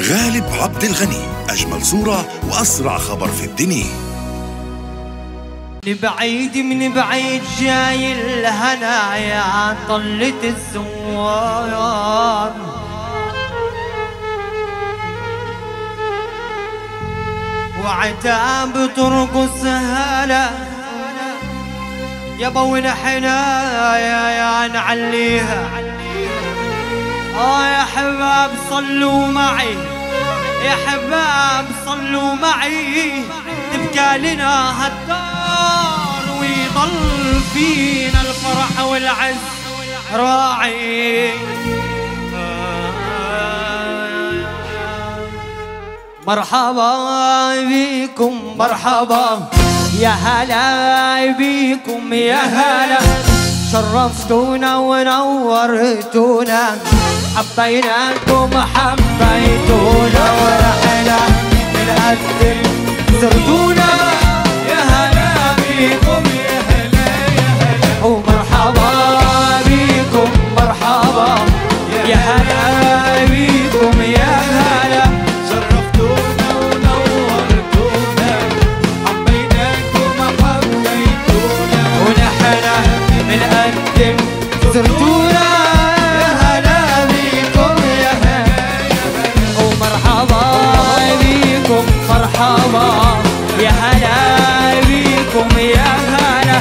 غالب عبد الغني أجمل صورة وأسرع خبر في الدنيا. بعيد من بعيد جاي الهنايا طلت الزوار. وعتاب ترقص هلا يا بونا حنايا يا نعليها. آه يا حباب صلوا معي. يا حباب صلوا معي. تبكى لنا هالدار ويضل فينا الفرح والعز. راعي. مرحبا بكم مرحبا. يا هلا بكم يا هلا. شرفتونا ونورتونا حبيناكم حبيتونا ورحنا زرتونا يا هلا بكم يا هلا. ومرحبا بكم مرحبا يا هلا بكم يا هلا.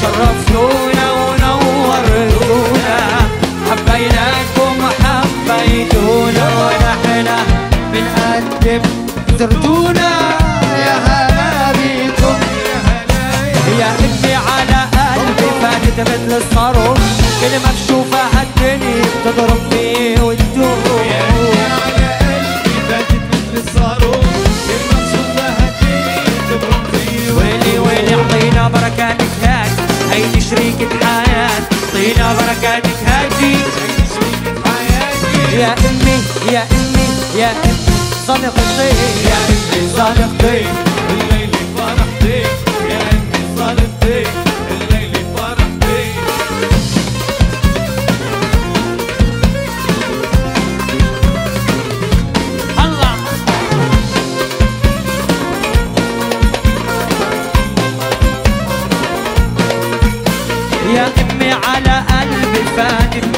شرفتونا ونورتونا حبيناكم حبيتونا. ونحنا بنقدم زرتونا بركاتك هات هيدي شريكة حياة. اعطينا بركاتك هاتي يا أمي يا أمي يا أمي صديقتي يا أمي صديقتي الليل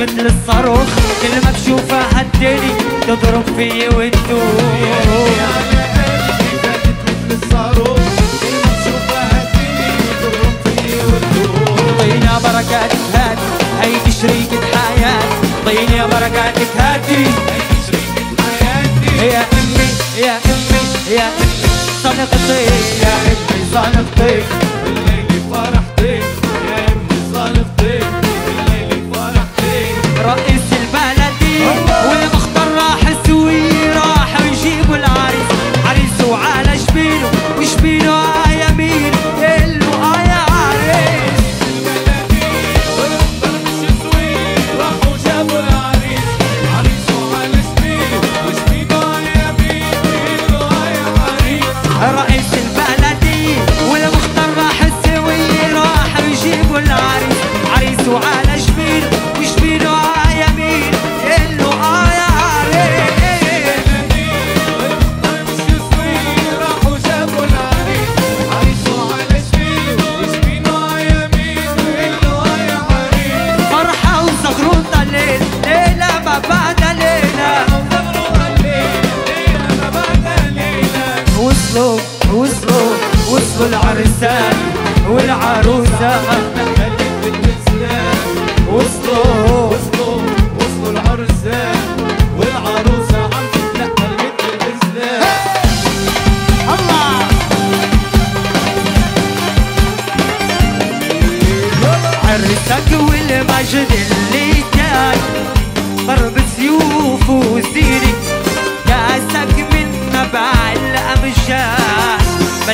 مثل الصاروخ كل ما بشوفها هالدنيا تضرب فيي طينا بركاتك هاتي هيدي شريكة حياة. طيني بركاتك هاتي يا أمي يا أمي يا أمي صديقتي يا أمي صديقتي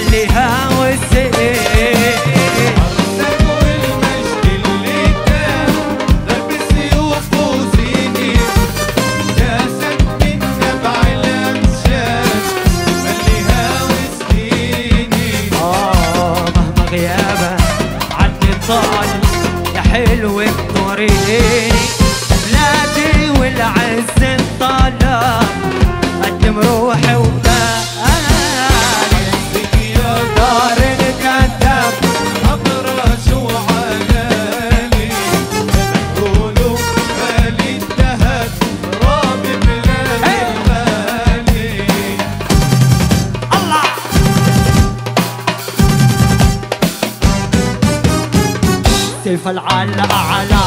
family فالعلى على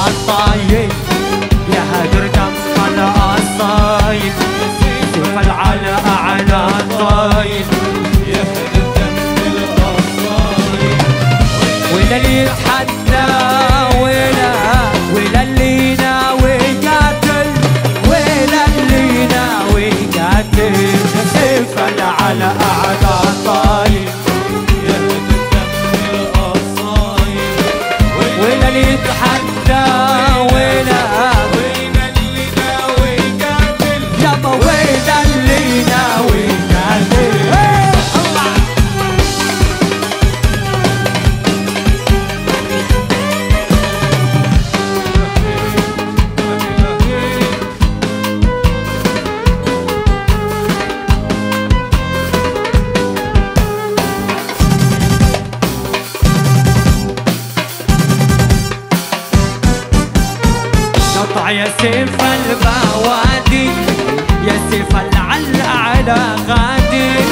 سيف البوادي يا سيف العلق على غادي.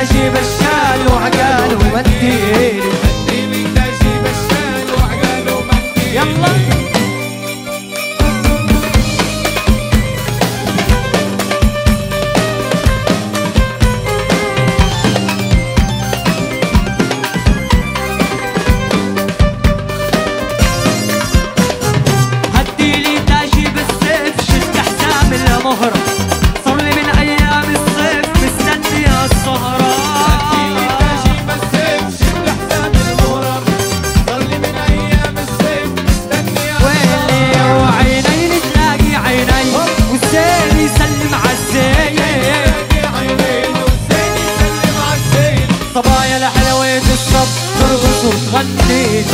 أجيب الشال وعقال ومدي سلم عالزين صبايا الحلوية الصب ترقص وتغني.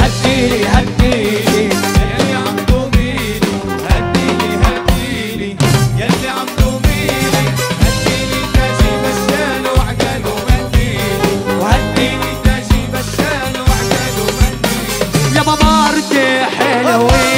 هديلي هديلي يلي عم هديلي هديلي هديلي بشال وهديلي بشال يا حلوين.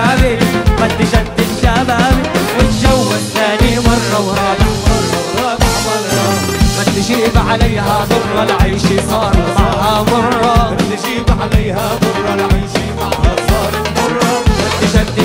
شبابي قد شد الشبابي والجو الثاني مرة ورابع مرة مرة. تجيب عليها العيش صار معها مرة. تجيب عليها العيش معها صار مرة. قد شد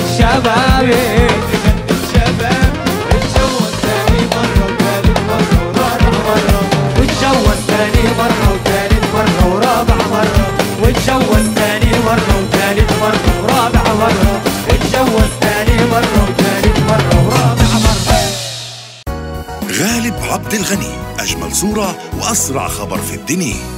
وأسرع خبر في الدنيا.